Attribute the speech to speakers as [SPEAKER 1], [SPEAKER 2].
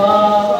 [SPEAKER 1] Wow.